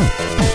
Bye.